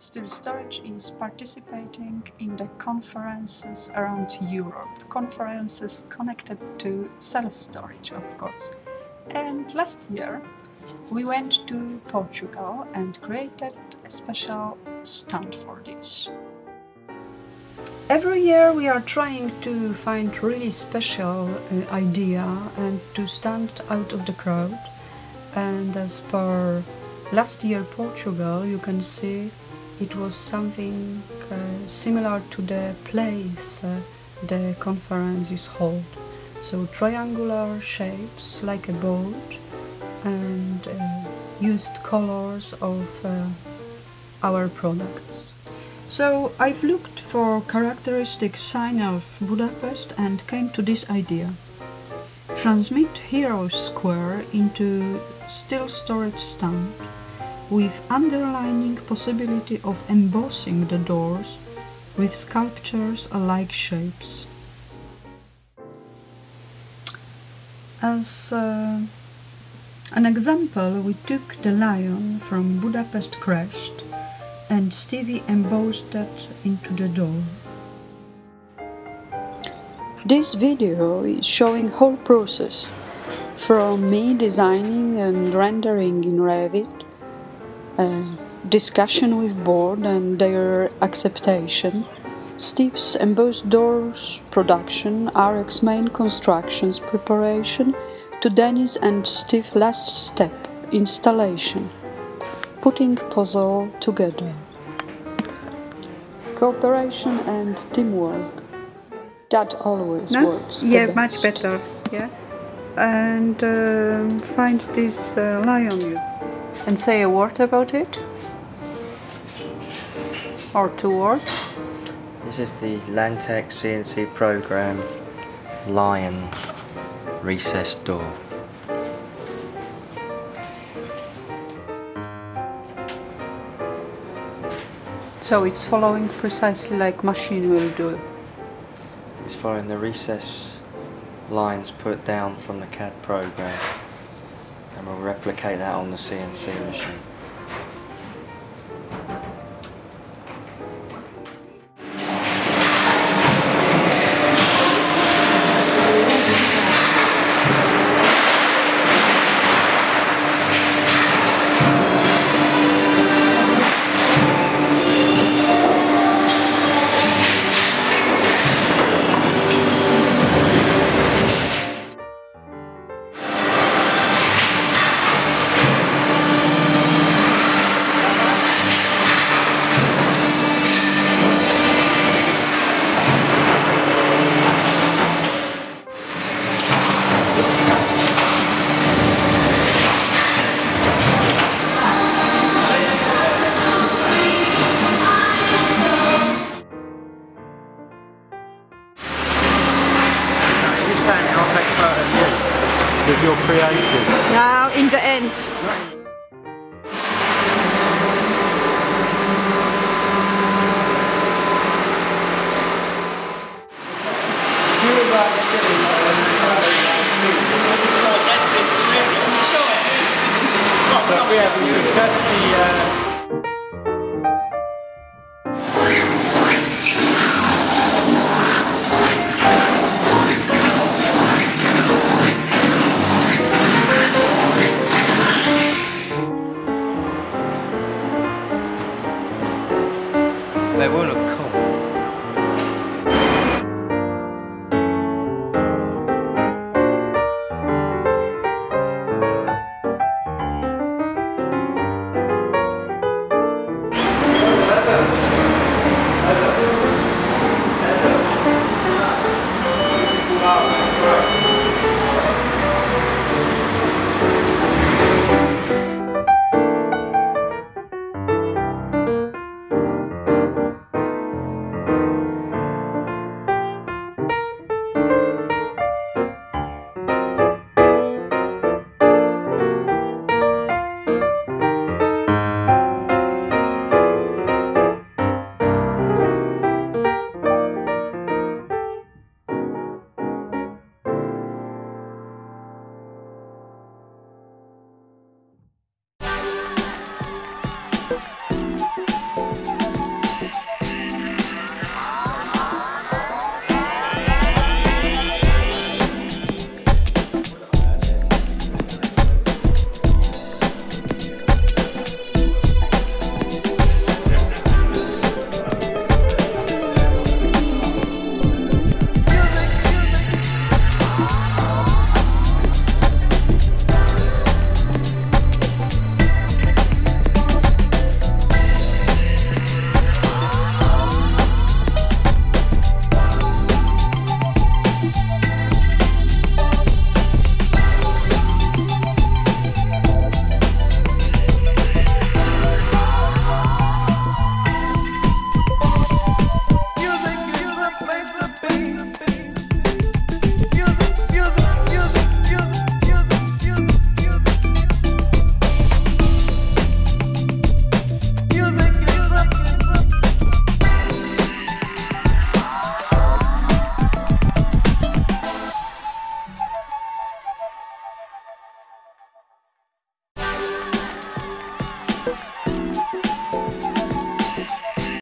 Steel Storage is participating in the conferences around Europe, conferences connected to self-storage, of course. And last year we went to Portugal and created a special stand for this. Every year we are trying to find really special uh, idea and to stand out of the crowd. And as per last year Portugal, you can see it was something uh, similar to the place uh, the conference is held. So triangular shapes like a boat and uh, used colors of our products. So I've looked for characteristic sign of Budapest and came to this idea. Transmit Hero Square into Steel Storage stand with underlining possibility of embossing the doors with sculptures alike shapes. As uh, an example, we took the lion from Budapest Crashed and Stevie embossed that into the door. This video is showing whole process from me designing and rendering in Revit discussion with board and their acceptation, Steve's embossed doors production, RX main constructions preparation, to Dennis and Steve last step, installation, putting puzzle together. Cooperation and teamwork. That always no? works. Yeah, much better. Yeah. And um, find this uh, lion you and say a word about it? Or two words? This is the Lantek CNC program Lion recessed door. So it's following precisely like machine will do. It's following the recess lines put down from the CAD program replicate that on the CNC machine. With your creation? Now, in the end. So if we haven't discussed the uh,